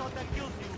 shot that kills you,